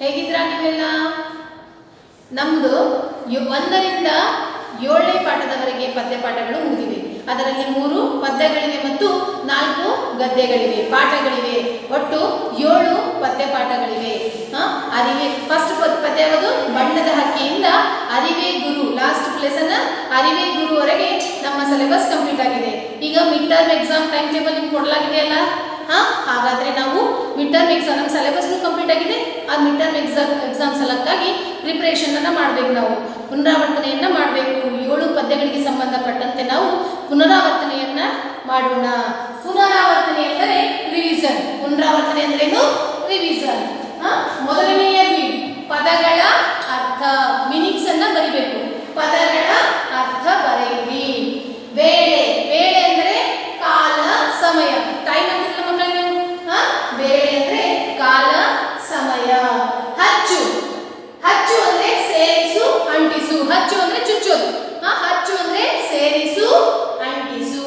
ಹೇಗಿದ್ರಾ ನೀವೆಲ್ಲ? ನಮ್ಮದು ಒಂದರಿಂದ ಏಳನೇ ಪಾಠದವರೆಗೆ ಪದ್ಯ ಪಾಠಗಳು ಮುಗಿದಿವೆ. ಅದರಲ್ಲಿ ಮೂರು ಪದ್ಯಗಳಿವೆ ಮತ್ತು ನಾಲ್ಕು ಗದ್ದೆಗಳಿವೆ ಪಾಠಗಳಿವೆ. ಒಟ್ಟು ಏಳು ಪದ್ಯ ಪಾಠಗಳಿವೆ ಅರಿವೆ ಫಸ್ಟ್ ಪದ್ಯ ಯಾವುದು? ಬಣ್ಣದ ಹಕ್ಕಿಯಿಂದ ಅರಿವೆ ಗುರು. ಲಾಸ್ಟ್ ಲೆಸನ್ ಅರಿವೆ ಗುರುವರೆಗೆ ನಮ್ಮ ಸಿಲೆಬಸ್ ಕಂಪ್ಲೀಟ್ ಆಗಿದೆ. ಈಗ mid term exam time table ನಿಮ್ಗೆ ಕೊಡಲಾಗಿದೆಯಲ್ಲ? ಹಾ? ಹಾಗಾದ್ರೆ ನಾವು ಮಿಡ್ ಟರ್ಮ್ ಎಕ್ಸಾಮ್ ನಮ್ಮ ಸಿಲೆಬಸ್ನು ಕಂಪ್ಲೀಟ್ ಆಗಿದೆ. ಆ ಮಿಡ್ ಟರ್ಮ್ ಎಕ್ಸಾಮ್ ಎಕ್ಸಾಮ್ ಸಲಕ್ಕಾಗಿ ಪ್ರಿಪ್ರೇಷನನ್ನು ಮಾಡಬೇಕು ನಾವು. ಪುನರಾವರ್ತನೆಯನ್ನ ಮಾಡಬೇಕು. ಏಳು ಪದ್ಯಗಳಿಗೆ ಸಂಬಂಧಪಟ್ಟಂತೆ ನಾವು ಪುನರಾವರ್ತನೆಯನ್ನ ಮಾಡೋಣ. ಪುನರಾವರ್ತನೆ ಎಂದರೆ ರಿವಿಷನ್ ಪುನರಾವರ್ತನೆ ಅಂದ್ರೇನು ರಿವಿಷನ್ ಮೊದಲನೆಯ ಬಿ ಪದಗಳ ಅರ್ಥ ಮೀನಿಂಗ್ಸ್ ಅನ್ನ ಬರಿಬೇಕು ಪದಗಳ ಅರ್ಥ ಬರೆಯಿರಿ ವೇಳೆ ವೇಳೆ ಅಂದ್ರೆ ಕಾಲ ಸಮಯ ಟೈಮ್ ಅಂತಿಲ್ಲ ಮಕ್ಕಳೇ ನೀವು ಹಾ ವೇಳೆ ಅಂದ್ರೆ ಕಾಲ ಸಮಯ ಹಚ್ಚು ಹಚ್ಚು ಅಂದ್ರೆ ಸೇರಿಸು ಅಂಟಿಸು ಹಚ್ಚು ಅಂದ್ರೆ ಚುಚ್ಚೋದು ಹಚ್ಚು ಅಂದ್ರೆ ಸೇರಿಸು, ಅಂಟಿಸು.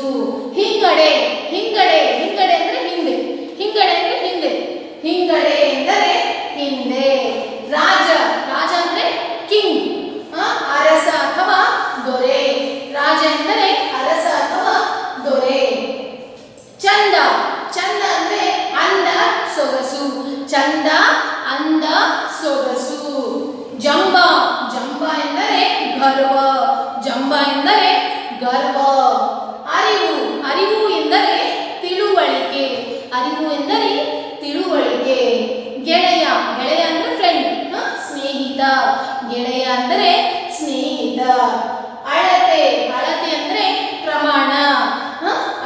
ಹಿಂಗಡೆ ಹಿಂಗಡೆ ಹಿಂಗಡೆ ಅಂದ್ರೆ ಹಿಂದೆ. ಹಿಂಗಡೆ ಅಂದ್ರೆ ಹಿಂದೆ. ಹಿಂಗಡೆ ಎಂದರೆ ಹಿಂದೆ. ರಾಜ ರಾಜ ಅಂದ್ರೆ ಕಿಂಗ್. ಅರಸ ಅಥವಾ ದೊರೆ. ರಾಜ ಎಂದರೆ ಅರಸ ಅಥವಾ ದೊರೆ. ಚಂದ ಚಂದ ಅಂದ್ರೆ ಅಂದ ಸೊಗಸು. ಚಂದ ಅಂದ ಸೊಗಸು ಜಂಬ ಜಂಬ ಎಂದರೆ ಗರ್ವ ಜಂಬ ಎಂದರೆ ಗರ್ವ ಅರಿವು ಅರಿವು ಎಂದರೆ ತಿಳುವಳಿಕೆ ಅರಿವು ಎಂದರೆ ತಿಳುವಳಿಕೆ ಗೆಳೆಯ ಗೆಳೆಯ ಅಂದ್ರೆ ಫ್ರೆಂಡ್ ಸ್ನೇಹಿತ ಗೆಳೆಯ ಅಂದರೆ ಸ್ನೇಹಿತ. ಅಳತೆ ಅಳತೆ ಅಂದರೆ ಪ್ರಮಾಣ?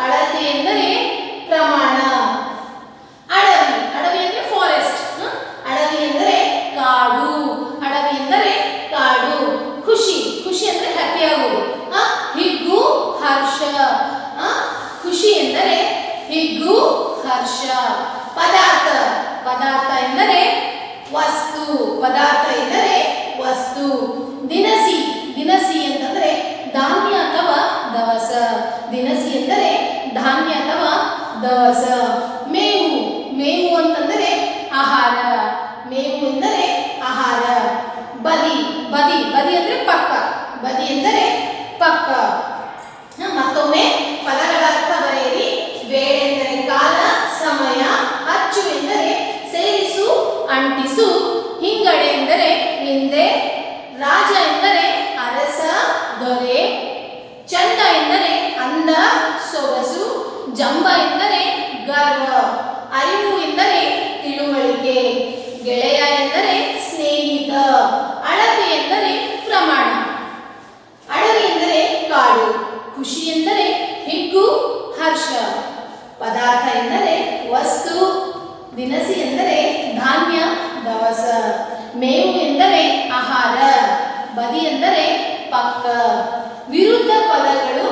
ಅಳತೆ ಎಂದರೆ ಪ್ರಮಾಣ. ಅಡವಿ ಅಡವಿ ಅಂದರೆ ಫಾರೆಸ್ಟ್ ಅಡವಿ ಎಂದರೆ ಕಾಡು. ಅಡವಿ ಎಂದರೆ ಕಾಡು. ಖುಷಿ ಖುಷಿ ಅಂದರೆ ಹ್ಯಾಪಿ ಆಗುವುದು? ಹಿಗ್ಗು, ಹರ್ಷ? ಖುಷಿ ಎಂದರೆ ಹಿಗ್ಗು, ಹರ್ಷ. ಪದಾರ್ಥ ಪದಾರ್ಥ ಎಂದರೆ ವಸ್ತು. ಪದಾರ್ಥ ವಸ್ತು. ದಿನಸಿ. ದಿನಸಿ ಅಂತಂದ್ರೆ ಧಾನ್ಯ ಅಥವಾ ದವಸ. ದಿನಸಿ ಎಂದರೆ ಧಾನ್ಯ ಅಥವಾ ದವಸ. ಮೇವು. ಮೇವು ಅಂತಂದರೆ ಆಹಾರ. ಮೇವು ಎಂದರೆ ಆಹಾರ. ಬದಿ ಬದಿ ಬದಿ ಅಂದ್ರೆ ಪಕ್ಕ ಬದಿ ಎಂದರೆ ಪಕ್ಕ ಹ, ಮತ್ತೊಮ್ಮೆ ಪದಗಳ ಅರ್ಥ ಬರೆಯಿರಿ ವೇಳೆ ಎಂದರೆ ಕಾಲ ಸಮಯ ಅಚ್ಚು ಎಂದರೆ ಸೇರಿಸು ಅಂಟಿಸು ಹಿಂಗಡೆ ಎಂದರೆ ಹಿಂದೆ ರಾಜ ಎಂದರೆ ಅರಸ ದೊರೆ ಚಂದ ಎಂದರೆ ಅಂದ ಸೊಗಸು ಜಂಬ ಎಂದರೆ ಗರ್ವ ಅರಿವು ಎಂದರೆ ತಿಳುವಳಿಕೆ ಗೆಳೆಯ ಎಂದರೆ ಸ್ನೇಹಿತ ಅಳತೆ ಎಂದರೆ ಪ್ರಮಾಣ ಅಡವಿ ಎಂದರೆ ಕಾಡು ಖುಷಿ ಎಂದರೆ ಹಿಗ್ಗು ಹರ್ಷ ಪದಾರ್ಥ ಎಂದರೆ ವಸ್ತು ದಿನಸಿ ಎಂದರೆ ಧಾನ್ಯ ದವಸ ಮೇವು ಎಂದರೆ ಆಹಾರ ಬದಿ ಎಂದರೆ ಪಕ್ಕ ವಿರುದ್ಧ ಪದಗಳು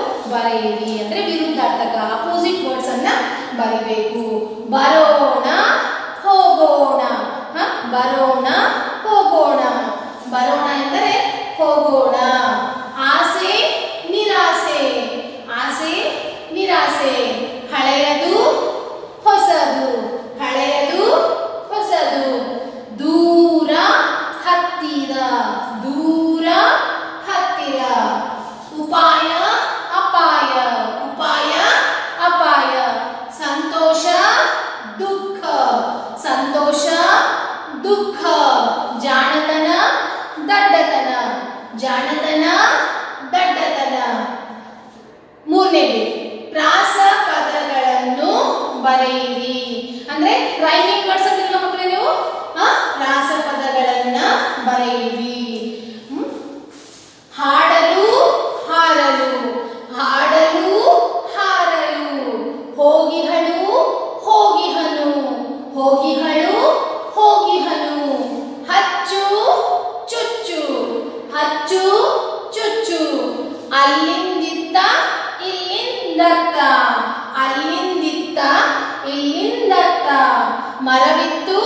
ಬರೆಯಿರಿ ಅಂದರೆ ವಿರುದ್ಧಾರ್ಥಕ ಅಪೋಸಿಟ್ ವರ್ಡ್ಸ್ ಅನ್ನ ಬರಿಬೇಕು. ಸಂತೋಷ, ದುಃಖ, ಜಾಣತನ, ದಡ್ಡತನ ಜಾಣತನ, ದಡ್ಡತನ ಮೂರನೇದು, ಪ್ರಾಸ ಪದಗಳನ್ನು ಬರೆಯಿರಿ ಅಂದ್ರೆ ರೈಮಿಂಗ್ ವರ್ಡ್ಸ್ ಅಂತಿಲ್ಲ ಮಕ್ಕಳೇ ನೀವು? ಪ್ರಾಸ ಪದಗಳನ್ನ ಬರೆಯಿರಿ ಹ್ಮ್? ಮರವಿತ್ತು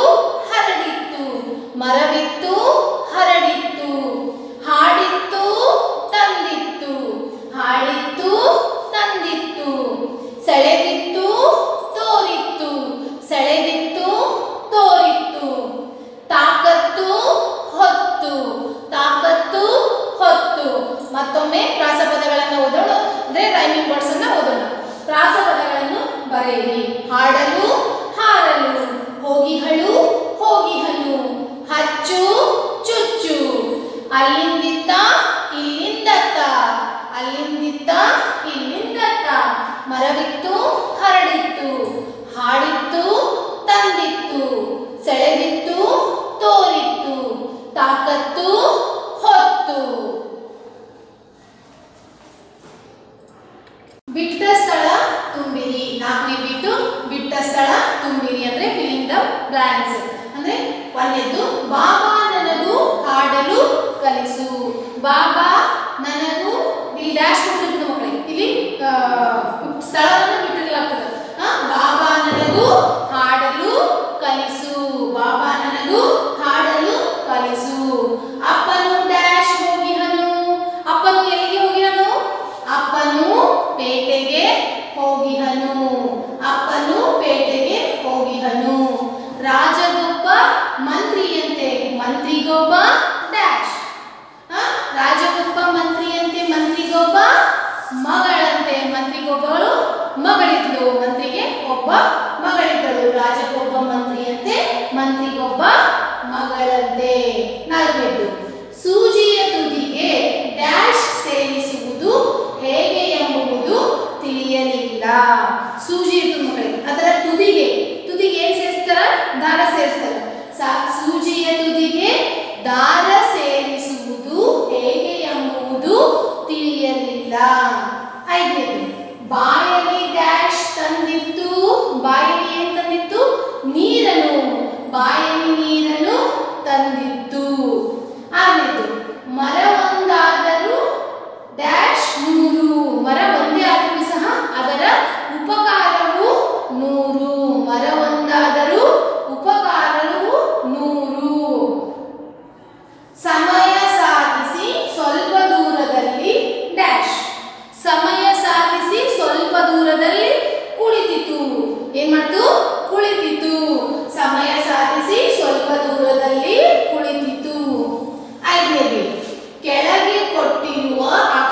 ಹರಡಿತ್ತು. ಮರವಿತ್ತು ಎಳೆದಿತ್ತು ತೋರಿತ್ತು, ತಾಕತ್ತು ಹೊತ್ತು. ಬಿಟ್ಟ ಸ್ಥಳ ತುಂಬಿರಿ. ನಾಲ್ಕನೇ ಬಿಟ್ಟು ಬಿಟ್ಟ ಸ್ಥಳ ತುಂಬಿರಿ ಅಂದ್ರೆ ಫಿಲಿಂಗ್ ದ ಬ್ಲಾಂಕ್ಸ್ ಅಂದ್ರೆ ಒಂದೇದ್ದು ಬಾಬಾ ನನಗೂ ಹಾಡಲು ಕಲಿಸು. ಬಾಬಾ ನನಗೂ ಡಿ ಡ್ಯಾಶ್ ಬಂತೆ ನಾಲ್ಕನೇದು, ಸೂಜಿಯ ತುದಿಗೆ ಡ್ಯಾಶ್ ಸೇರಿಸುವುದು ಹೇಗೆ ಎಂಬುದು ತಿಳಿಯಲಿಲ್ಲ. ಸೂಜಿಯ ತುಮಕಳಿ ಅದರ ತುದಿಗೆ ತುದಿಗೆ ಏನ್ ಸೇರಿಸ್ತಾರ? ದಾರ ಸೇರಿಸ್ತಾರ. ಸೂಜಿಯ ತುದಿಗೆ ದಾರ ಸೇರಿಸುವುದು ಹೇಗೆ ಎಂಬುದು ತಿಳಿಯಲಿಲ್ಲ. ಐದನೇದು, ಬಾಯಿ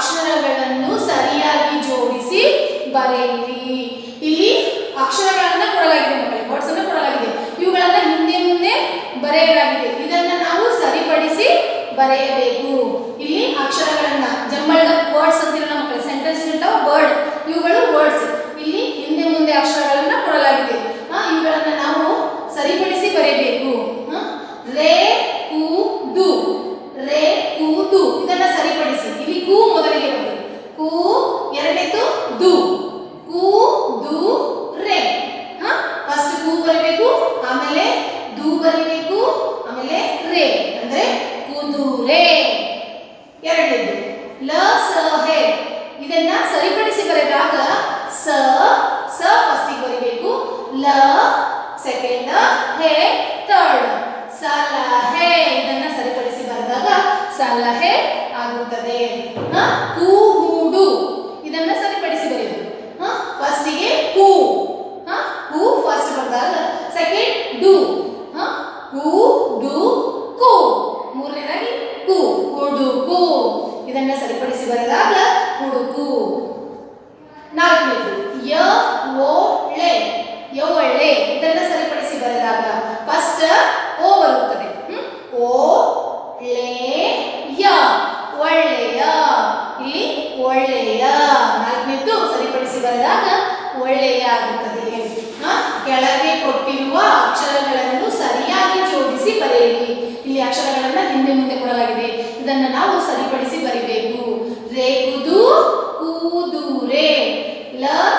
ಅಕ್ಷರಗಳನ್ನು ಸರಿಯಾಗಿ ಜೋಡಿಸಿ ಬರೆಯಿರಿ. ಇಲ್ಲಿ ಅಕ್ಷರಗಳನ್ನು ಕೊಡಲಾಗಿದೆ ಮಕ್ಕಳಿಗೆ ವರ್ಡ್ಸ್ ಅನ್ನು ಕೊಡಲಾಗಿದೆ. ಇವುಗಳನ್ನು ಹಿಂದೆ ಮುಂದೆ ಬರೆಯಲಾಗಿದೆ. ಇದನ್ನು ನಾವು ಸರಿಪಡಿಸಿ ಬರೆಯಬೇಕು. ಇಲ್ಲಿ ಅಕ್ಷರಗಳನ್ನ ಜಂಬಲ್ಡ್ ವರ್ಡ್ಸ್ ಅಂತಿರೋ ನಮ್ಮ ಸೆಂಟೆನ್ಸ್ ಇರ್ತಾವ ವರ್ಡ್ ಇವುಗಳು ವರ್ಡ್ಸ್ ಹೇ ಎರಡನೇದು, ಲ, ಸ, ಹೇ. ಇದನ್ನ ಸರಿಪಡಿಸಿ ಬರೆದಾಗ ಸ ಸ ಫಸ್ಟಿಗೆ ಬರೀಬೇಕು. ಲ ಸೆಕೆಂಡ್ ಹೇ ಥರ್ಡ್ ಸಲಹೆ ಇದನ್ನ ಸರಿಪಡಿಸಿ ಬರೆದಾಗ ಸಲಹೆ ಆಗುತ್ತದೆ. ಕೂಡು ಇದನ್ನ ಸರಿಪಡಿಸಿ ಬರೆಯೋದು. ಫಸ್ಟಿಗೆ ಕೂ today. Learn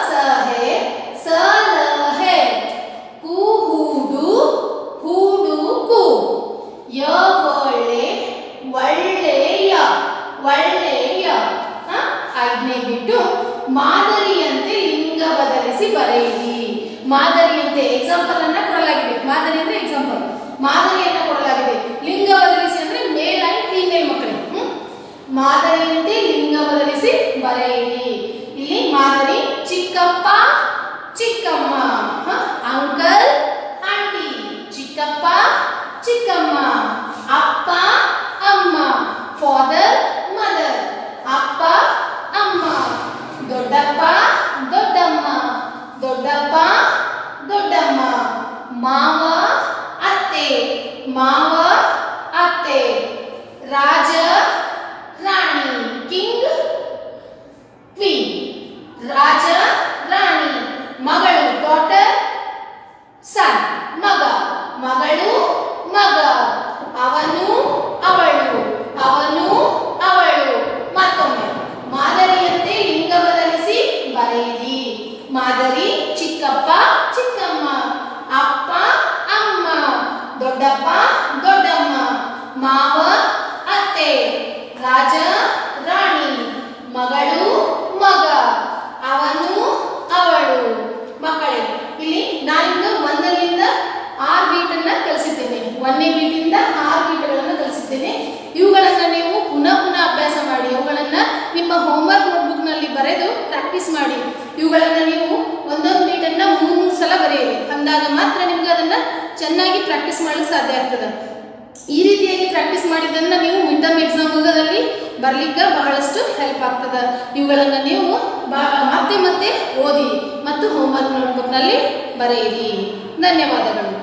когда ಪ್ರಾಕ್ಟೀಸ್ ಮಾಡಿ. ಇವುಗಳನ್ನು ನೀವು ಒಂದೊಂದು ಬೀಟನ್ನ ಮೂರು ಮೂರು ಸಲ ಬರೆಯಿರಿ. ಅಂದಾಗ ಮಾತ್ರ ನಿಮ್ಗೆ ಅದನ್ನ ಚೆನ್ನಾಗಿ ಪ್ರಾಕ್ಟೀಸ್ ಮಾಡಲಿಕ್ಕೆ ಸಾಧ್ಯ ಆಗ್ತದೆ. ಈ ರೀತಿಯಾಗಿ ಪ್ರಾಕ್ಟೀಸ್ ಮಾಡಿದ್ದನ್ನು ನೀವು ಮಿಡ್ ಟರ್ಮ್ ಎಕ್ಸಾಮ್ಗಳಲ್ಲಿ ಬರಲಿಕ್ಕೆ ಬಹಳಷ್ಟು ಹೆಲ್ಪ್ ಆಗ್ತದೆ. ಇವುಗಳನ್ನು ನೀವು ಮತ್ತೆ ಮತ್ತೆ ಓದಿ ಮತ್ತು ಹೋಮ್ವರ್ಕ್ ನೋಟ್ಬುಕ್ನಲ್ಲಿ ಬರೆಯಿರಿ. ಧನ್ಯವಾದಗಳು.